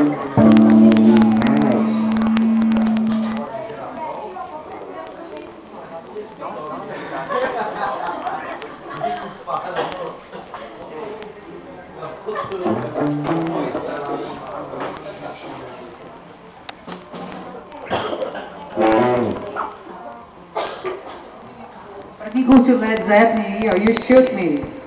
Let me go to Led Zeppelin here. You shoot me.